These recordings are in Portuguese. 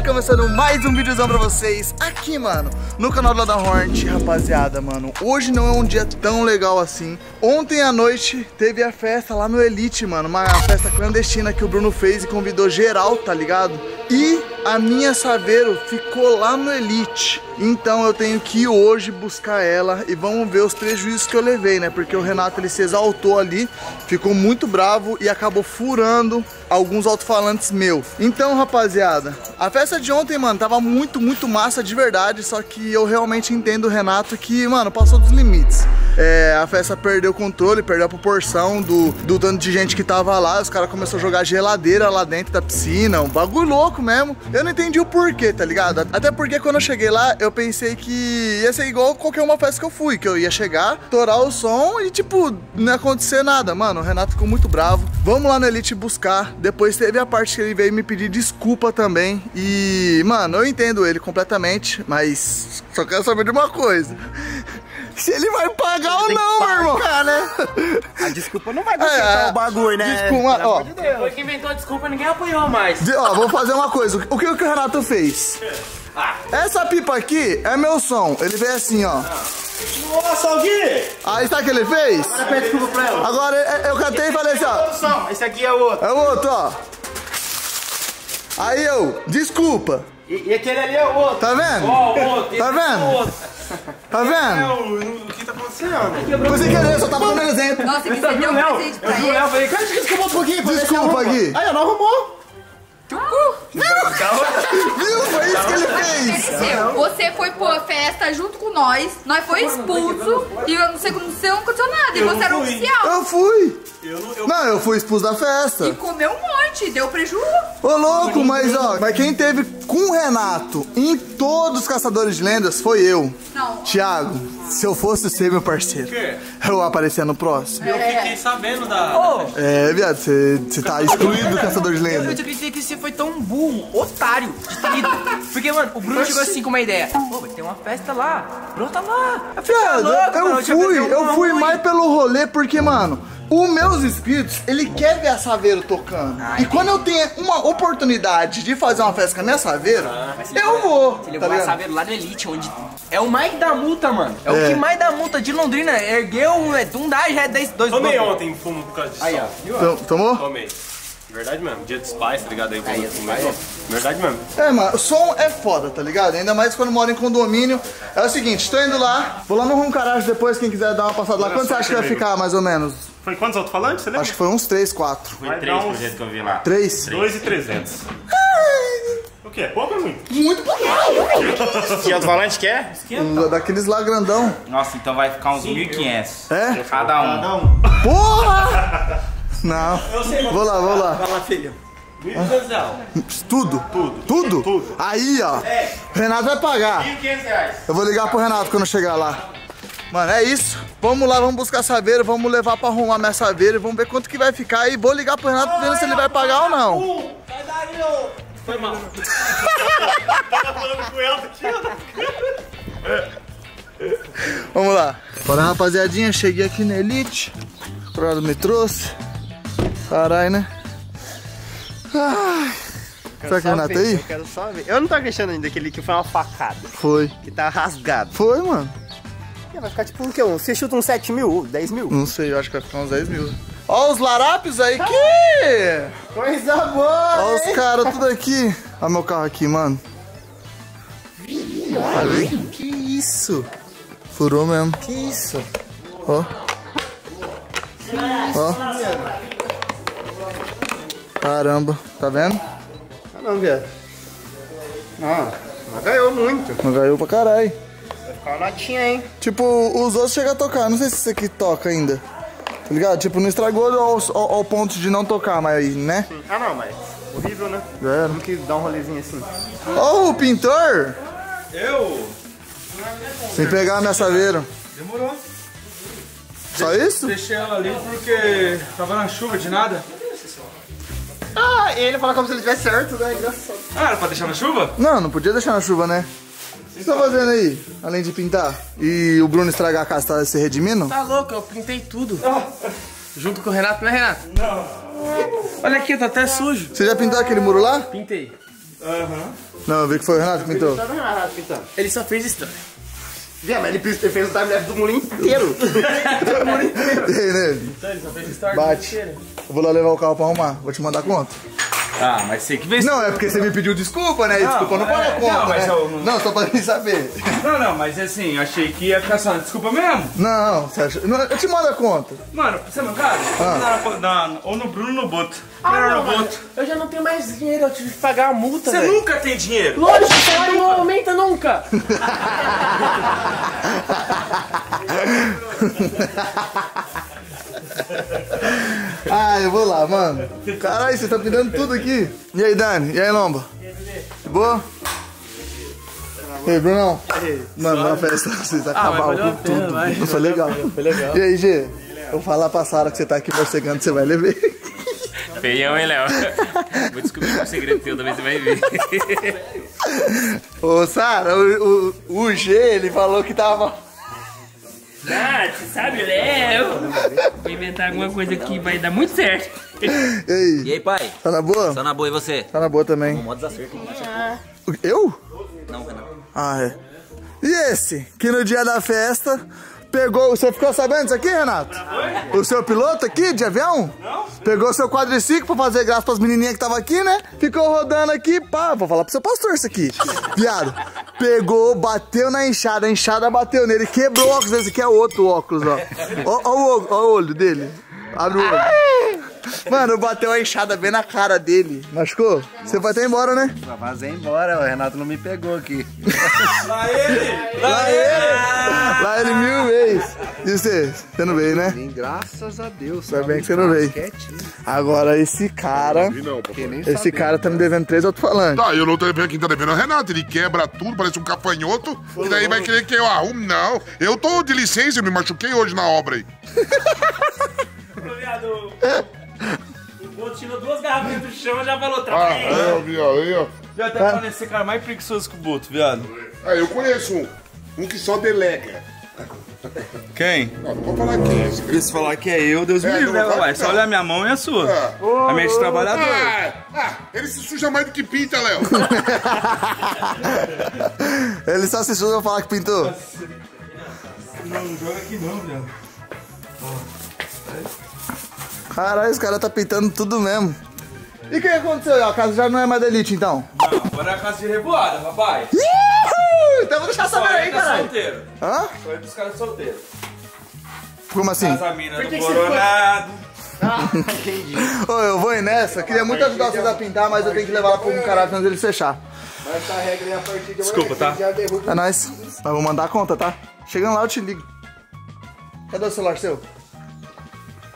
hoje começando mais um videozão pra vocês Aqui, mano, no canal da Hornet Rapaziada, mano, hoje não é um dia tão legal assim Ontem à noite teve a festa lá no Elite, mano Uma festa clandestina que o Bruno fez e convidou geral, tá ligado? E a minha Saveiro ficou lá no Elite. Então eu tenho que ir hoje buscar ela E vamos ver os prejuízos que eu levei, né? Porque o Renato, ele se exaltou ali Ficou muito bravo e acabou furando alguns alto-falantes meus Então, rapaziada, a festa de ontem, mano, tava muito, muito massa de verdade Só que eu realmente entendo o Renato que, mano, passou dos limites é, a festa perdeu o controle, perdeu a proporção do, do tanto de gente que tava lá. Os caras começaram a jogar geladeira lá dentro da piscina, um bagulho louco mesmo. Eu não entendi o porquê, tá ligado? Até porque quando eu cheguei lá, eu pensei que ia ser igual qualquer uma festa que eu fui, que eu ia chegar, torar o som e, tipo, não ia acontecer nada. Mano, o Renato ficou muito bravo. Vamos lá no Elite buscar. Depois teve a parte que ele veio me pedir desculpa também. E, mano, eu entendo ele completamente, mas só quero saber de uma coisa se ele vai pagar ou não, meu irmão. né? A desculpa não vai consertar é, o bagulho, né? Desculpa, ó. De Depois que inventou a desculpa, ninguém apoiou mais. De, ó, vou fazer uma coisa. O que o Renato fez? Ah. Essa pipa aqui é meu som. Ele veio assim, ó. Nossa, alguém! Aí sabe o que ele fez? Agora pede desculpa pra ela. Agora eu cantei e falei assim, ó. Esse aqui é o outro. É o outro, ó. Aí eu, desculpa. E, e aquele ali é o outro. Tá vendo? Ó, o outro. Tá vendo? Tá vendo? É, o, que tá acontecendo? Por sem querer, eu só tava dando exemplo. Nossa, que você deu um presente pra ele. Eu falei, cara, desculpa um pouquinho. Desculpa. Gui. Aí, não arrumou. Viu? Foi isso que ele fez. Você foi pra festa junto com nós, nós foi expulso e eu não sei como você não aconteceu nada. E Eu você não era fui. oficial. Eu fui. Eu não... Eu... Não, eu fui expulso da festa. E comeu um monte, deu prejuízo. Ô louco, mas ó, mas quem teve com o Renato em todos os caçadores de lendas foi eu. Não. Tiago, se eu fosse ser meu parceiro, eu aparecia no próximo. Eu fiquei sabendo da. É, viado, você tá excluído do caçador de Eu lendas. não acreditei que você foi tão burro, otário, de ter ido. Porque, mano, o Bruno chegou assim com uma ideia. Pô, vai ter uma festa lá. Bruno tá lá. Eu falei, tá louco, mano, eu tinha fui, eu uma fui mais pelo rolê porque, mano, os meus espíritos, ele quer ver a Saveiro tocando. e quando eu tenho uma oportunidade de fazer uma festa com a minha Saveiro, eu vou. Você Tá levou a ligado? Saveiro lá no Elite, onde é o mais da multa, mano. É, É. o que mais dá multa de Londrina. Ergueu, é, um dá já é 10, dois Tomei bagulho. ontem fumo por causa disso. Aí, ó. Viu? Tomou? Tomei. Verdade mesmo. Dia dos pais, tá ligado? Aí quando eu fumei. Verdade mesmo. É, mano, o som é foda, tá ligado? Ainda mais quando mora em condomínio. É o seguinte, tô indo lá, vou lá no Rum Caralho depois, quem quiser dar uma passada lá. Quanto você acha que vai ficar, mais ou menos? Foi quantos alto-falantes, você lembra? Acho que foi uns 3, 4. Foi Três dar por uns jeito que eu vi lá. 3? 2,300. O que? É pouco ou é muito? Muito pouco. Que alto-falante quer? Daqueles lá grandão. Nossa, então vai ficar uns 1.500. É? Cada um. Porra! Não. Vou lá, vou lá. Fala, filho. 1.200 reais. Tudo? Tudo. Tudo? Tudo. Aí, ó. Renato vai pagar. 1.500 reais. Eu vou ligar pro Renato quando chegar lá. Mano, é isso. Vamos lá, vamos buscar saveiro, vamos levar pra arrumar minha saveira vamos ver quanto que vai ficar. E vou ligar pro Renato vendo se ele vai pagar ou não. Foi mal. Tava falando com ela aqui, Vamos lá. Bora, rapaziadinha. Cheguei aqui na Elite. O Prado me trouxe. Caralho, né? Ai. Será que o Renato aí? Eu quero só ver. Eu não tô acreditando ainda que ele que foi uma facada. Foi. Que tá rasgado. Foi, mano. Vai ficar tipo o quê? Um- Você chuta uns 7 mil, 10 mil? Não sei, eu acho que vai ficar uns 10 mil. Ó os larápios aí que... Coisa boa! Ó os caras tudo aqui. Ó meu carro aqui, mano. Que isso? Furou mesmo. Que isso? Ó. Ó. Caramba, tá vendo? Ah não, viado. Não, mas ganhou muito. Não ganhou pra caralho. Vai ficar uma notinha, hein? Tipo, os outros chegam a tocar. Não sei se esse aqui toca ainda. Tá ligado? Tipo, não estragou ao, ao- ao ponto de não tocar, mas, né? Ah não, mas horrível, né? Era. Como que dá um rolezinho assim? Ó o pintor! Eu? Sem pegar a minha saveira. Demorou. Só isso? Deixei ela ali porque tava na chuva de nada. Ah, e ele fala como se ele tivesse certo, né? Engraçado. Ah, era pra deixar na chuva? Não, não podia deixar na chuva, né? O que você tá fazendo aí? Além de pintar? E o Bruno estragar a casa, tá se redimindo? Tá louco, eu pintei tudo. Junto com o Renato, né, Renato? Não. Olha aqui, tá até sujo. Você já pintou aquele muro lá? Pintei. Não, eu vi que foi o Renato que pintou. Tá vendo errado pintando? Ele só fez história. Viado, mas ele fez, ele fez o time do mulinho inteiro. E aí, nele? Bate. Eu vou lá levar o carro pra arrumar. Vou te mandar conta. Ah, mas você que vê. Não, é porque você me pediu desculpa, né? E desculpa não paga é, conta, não, mas né? eu não- Não, só pra mim saber. Não, não, mas assim, eu achei que ia ficar só. Desculpa mesmo. Não, você acha... não, eu te mando a conta. Mano, você não cara? Ah. Na- na- ou no Bruno ou no Boto. Ah, Melhor não, no mano. Boto. Eu já não tenho mais dinheiro, eu tive que pagar a multa, Você velho. nunca tem dinheiro. Lógico, o salário não aumenta nunca. Ah, eu vou lá, mano. Caralho, você tá pedindo tudo aqui. E aí, Dani? E aí, Lomba? Boa? E aí, Brunão? Mano, uma festa, vocês acabaram com tudo. Não foi legal. Foi legal. E aí, G? Eu vou falar pra Sara que você tá aqui morcegando, você vai levar. Feião, hein, Léo? Vou descobrir um segredo teu, também você vai ver. Ô, Sara, o, o, o G, ele falou que tava... Ah, você sabe, Léo? Vou inventar alguma coisa que vai dar muito certo. E aí? E aí, pai? Tá na boa? Tá na boa e você? Tá na boa também. Mó desacerto, hein? Eu? Não, Renan. Ah, é. E esse, que no dia da festa pegou. Você ficou sabendo disso aqui, Renato? O seu piloto aqui de avião? Não. Pegou seu quadriciclo pra fazer graça pras menininhas que tava aqui, né? Ficou rodando aqui, pá. Vou falar pro seu pastor isso aqui. Viado. Pegou, bateu na enxada, a enxada bateu nele, quebrou o óculos. Esse aqui é outro óculos, ó. Ó, ó o, ó o olho dele. Abre o olho. Mano, bateu a enxada bem na cara dele. Machucou? Você vai até embora, né? Vazei embora, o Renato não me pegou aqui. Lá ele! Lá ele mil vezes! E você? Você não veio, né? Graças a Deus. Ainda bem que você não veio. Agora esse cara. Esse cara tá me devendo três alto-falantes. Tá, eu não tô devendo quem tá devendo é o Renato. Ele quebra tudo, parece um cafanhoto. E daí vai querer que eu arrume. Não. Eu tô de licença, eu me machuquei hoje na obra aí. Viado, tirou duas garrafas do chão e já falou, Ah, trabalhei. é, eu vi aí, ó. Eu até falando esse cara mais preguiçoso que o Boto, viado. Ah, eu conheço um. Um que só delega. Quem? Não, não vou falar quem. esse Porque se falar que é eu, Deus me É, livre, não né, vai papai? que Só não. olha a minha mão e a sua. Ah. A mente do trabalhador. Ah, ah, ele se suja mais do que pinta, Léo. Ele só se suja pra falar que pintou. Não joga aqui não, viado. Caralho, esse cara tá pintando tudo mesmo. E o que aconteceu? A casa já não é mais da elite, então? Não, agora é a casa de revoada, papai. Uhul! Então vou deixar Só saber aí, caralho. solteiro. Hã? Só entra os caras solteiros. Como assim? Casa mina do coronado. Ô, eu vou ir nessa. Queria muito ajudar vocês a pintar, mas eu tenho que levar lá pro caralho antes deles fechar. Essa regra aí a partir de Desculpa, tá? já derruba. É nóis. Mas vou mandar a conta, tá? Chegando lá eu te ligo. Cadê o celular seu?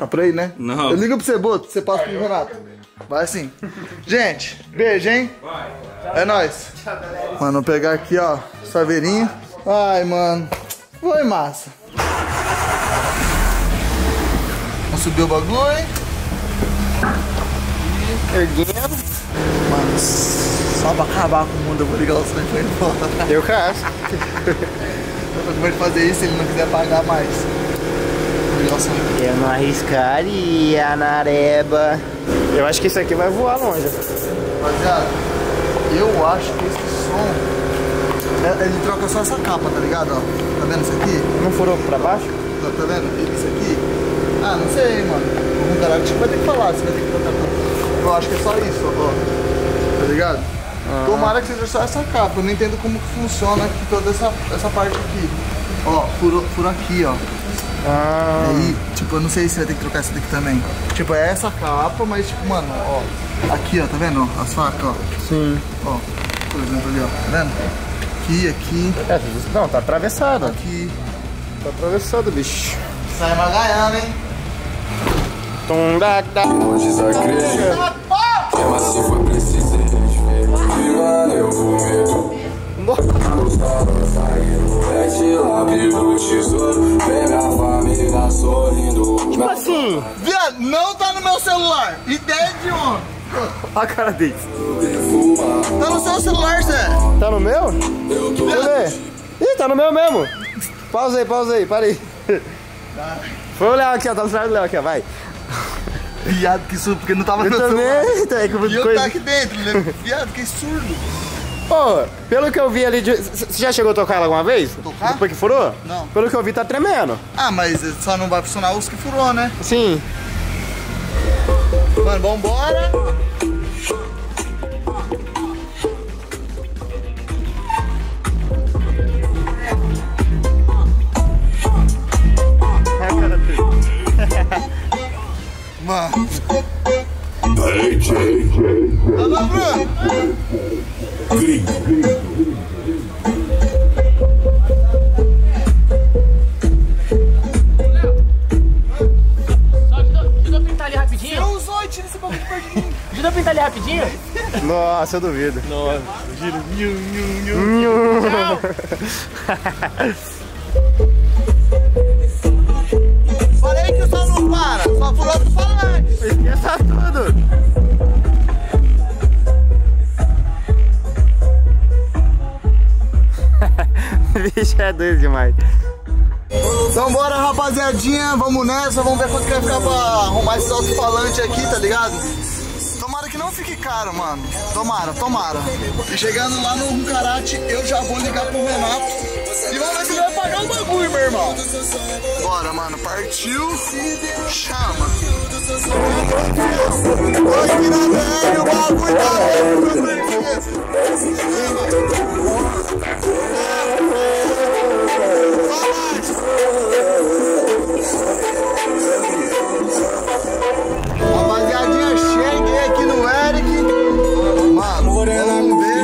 Tá por aí, né? Não. Eu ligo pro você, Boto. Você passa pro Renato. Vai sim. Gente, beijo, hein? É nóis. Mano, vou pegar aqui, ó, saveirinho. Ai, mano. Foi massa. Vamos subir o bagulho, hein? Erguendo. Mano, só pra acabar com o mundo eu vou ligar o som pra ele embora. Eu caço. Eu tô com medo de fazer isso se ele não quiser pagar mais. Vou ligar o som. Eu não arriscaria, nareba. Eu acho que isso aqui vai voar longe. Rapaziada, eu acho que esse som. é- Ele troca só essa capa, tá ligado? Ó, tá vendo isso aqui? Não furou pra baixo? Tá, tá vendo? Isso aqui? Ah, não sei, mano. O caralho vai ter que falar, você vai ter que tudo. Eu acho que é só isso, ó. Tá ligado? Tomara que seja só essa capa. Eu não entendo como que funciona aqui toda essa, essa parte aqui. Ó, furou, furou aqui, ó. Ah. Aí, tipo, eu não sei se vai ter que trocar essa daqui também. Tipo, é essa capa, mas tipo, mano, ó. Aqui, ó, tá vendo? ó, As facas, ó. Sim. Ó, por exemplo ali, ó. Tá vendo? Aqui, aqui, É, não, tá atravessado. aqui. Tá atravessado, bicho. Sai magaiando, hein? Tum, da, da. Tipo assim, Viado, não tá no meu celular. Ideia de homem. olha a cara dele. Tá no seu celular, Zé. Tá no meu? Deixa eu ver. Ih, tá no meu mesmo. Pausa aí, pausa aí, para aí. Foi o Léo aqui, ó. Tá no celular do Léo aqui, ó. Vai. Viado, que surdo, porque não tava Eu no celular. também, tá, é que E eu coisa- tá aqui dentro, né? Viado, fiquei surdo. Pô, pelo que eu vi ali, de... você já chegou a tocar ela alguma vez? Tocar? Depois que furou? Não. Pelo que eu vi, tá tremendo. Ah, mas só não vai funcionar os que furou, né? Sim. Mano, vambora. Nossa, eu duvido. Falei que o sol não para. Só furou tu fala mais. Esqueça tudo. Vixe, é doido demais. Então bora, rapaziadinha. Vamos nessa. Vamos ver quanto que vai ficar pra arrumar esse alto-falante aqui, tá ligado? Que fique caro, mano. Tomara, tomara. E chegando lá no Karate, eu já vou ligar pro Renato. E vamos ver se vai pagar o bagulho, meu irmão. Bora, mano. Partiu. Chama. Aqui na BR, o bagulho tá louco, irmão.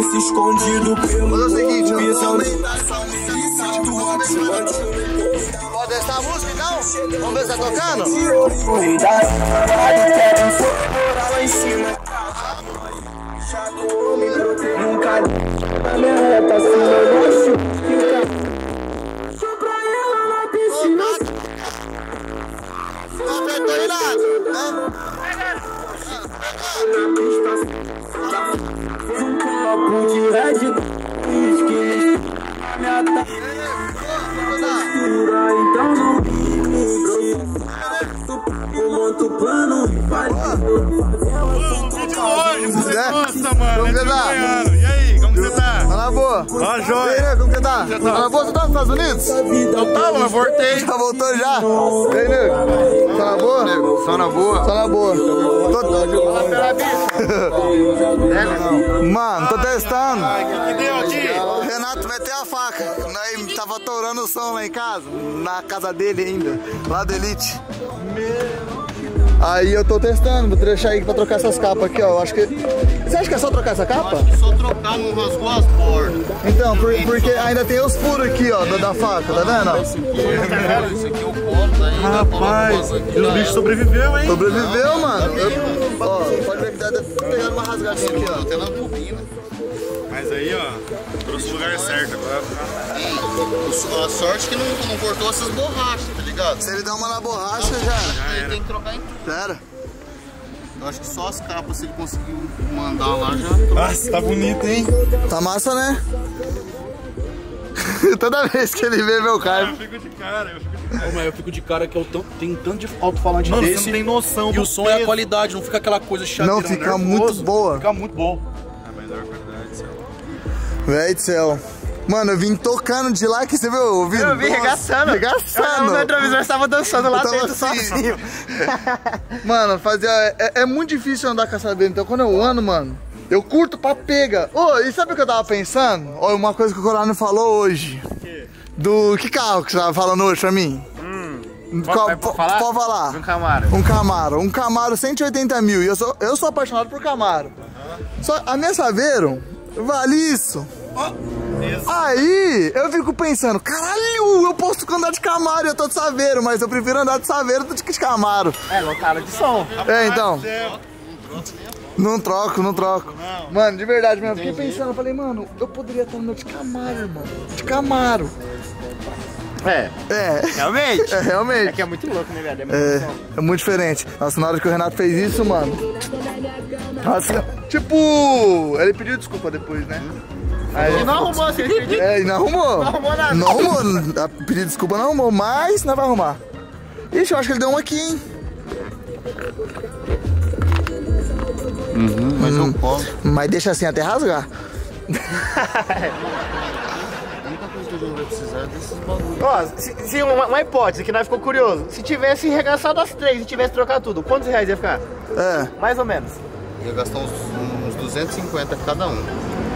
Ver. Se escondido pelo Vou fazer o seguinte, eu vai- Pode testar a música então? Vamos ver se tá tocando? Cuidado, querem morar lá em cima. Nunca na minha reta, se eu gosto, fica. Só pra ela na piscina. Não copo de red Bull, me ataca. Então não Eu monto o plano Né? Nossa, mano, Como é que tudo tá? Tá? Tá E aí, né? Como que tá? Tá na boa? Você tá nos Estados Unidos? Eu tava, mas voltei. Já voltou já? E aí, nego? Tá na boa? Nego, só na boa. Só na boa. Tô... Mano, tô testando. Que deu aqui? Renato meteu a faca. Nós tava torando o som lá em casa. Na casa dele ainda. Lá do Elite. Aí eu tô testando, vou deixar aí pra trocar essas capas aqui, ó. Eu acho que. Você acha que é só trocar essa capa? Só trocar, não rasgou as bordas. Então, por- porque ainda tem os furos aqui, ó, da, da faca, tá vendo? ó? Isso aqui é o colo ainda. Rapaz, e o bicho sobreviveu, hein? Sobreviveu, mano. Eu- ó, pode ver que deve ter pegado uma rasgadinha aqui, ó. Até na bobina. Mas aí, ó, trouxe o lugar certo. Agora. A sorte que não, não cortou essas borrachas, tá ligado? Se ele der uma na borracha, já. Ele tem que trocar em tudo. Era. Eu acho que só as capas, se ele conseguiu mandar lá, já. Nossa, tá bonito, hein? Tá massa, né? Toda vez que ele vê meu carro. Eu fico de cara, eu fico de cara. Ô, mas eu fico de cara que eu tão- tem tanto de alto-falante Mano, desse. você não tem noção E o som é a peso. qualidade, não fica aquela coisa chata. Não, fica muito boa. Fica muito bom. Véi do céu. Mano, eu vim tocando de lá que você viu ouvindo? Eu vi Nossa, regaçando. Regaçando. O retrovisor estava dançando lá Eu dentro assim. sozinho. Mano, fazia. É, é muito difícil andar com essa dele. Então quando eu ando, mano, eu curto pra pega. Ô, e sabe o que eu tava pensando? Ó, uma coisa que o Corano falou hoje. Do que carro que você tava falando hoje pra mim? Qual, vai- pode falar? Pode falar. Um Camaro. Um Camaro. Um Camaro 180 mil. E eu sou, eu sou apaixonado por Camaro. Só a minha Saveiro vale isso. Aí eu fico pensando, caralho, eu posso andar de Camaro e eu tô de Saveiro, mas eu prefiro andar de Saveiro do que de Camaro. É, lotado de som. É, então. Não troco, não troco. Mano, de verdade mesmo. Fiquei pensando, eu falei, mano, eu poderia estar no meu de Camaro, irmão. De Camaro. É, É. realmente. É, realmente. É que é muito louco, né, velho? É muito É, é muito diferente. Nossa, na hora que o Renato fez isso, mano. Nossa, tipo, ele pediu desculpa depois, né? Aí, Não arrumou esse vídeo. é, e não arrumou. Não arrumou nada. Não arrumou. A pedir desculpa não arrumou, mas não vai arrumar. Ixi, eu acho que ele deu um aqui, hein? Mas Uhum. eu posso. Mas deixa assim até rasgar. Que a gente vai precisar é desses bagulhos. Ó, se, se uma, uma hipótese que nós ficou curioso. Se tivesse arregaçado as três e tivesse trocado tudo, quantos reais ia ficar? É, Mais ou menos. Ia gastar uns, uns 250 cada um.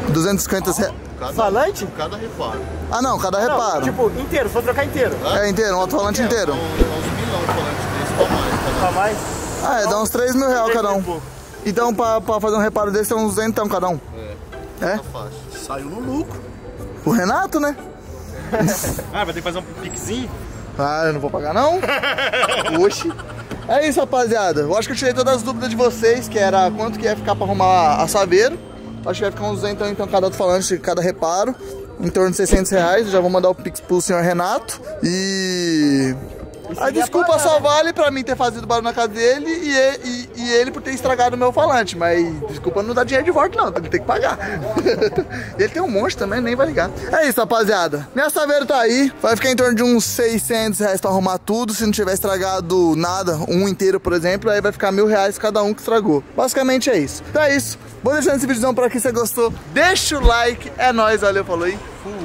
250 reais. Cada, Falante? Cada reparo. Ah não, cada reparo. Não, tipo, inteiro, se for trocar inteiro. É inteiro, um alto-falante inteiro. Uns milhão falante desse pra mais. Cada Pra mais? Ah, é, dá uns 3 mil reais cada um. pouco. Então pra, pra fazer um reparo desse é uns 200 então, cada um. É? faixa. Saiu no lucro. O Renato, né? Ah, vai ter que fazer um piquezinho? Ah, eu não vou pagar não. Oxi. É isso, rapaziada. Eu acho que eu tirei todas as dúvidas de vocês, que era quanto que ia ficar pra arrumar a saveiro. Acho que vai ficar uns 200 então, cada alto-falante, cada reparo. Em torno de 600 reais. Eu já vou mandar o pix pro senhor Renato. E... A desculpa só vale pra mim ter fazido barulho na casa dele e, e- e- ele por ter estragado o meu falante. Mas desculpa não dá dinheiro de volta, não. Ele tem que pagar. ele tem um monte também, nem vai ligar. É isso, rapaziada. Minha saveiro tá aí. Vai ficar em torno de uns 600 reais pra arrumar tudo. Se não tiver estragado nada, um inteiro, por exemplo, aí vai ficar mil reais cada um que estragou. Basicamente é isso. Então é isso. Vou deixando esse vídeo por aqui se você gostou. Deixa o like. É nóis, valeu, falou e fui.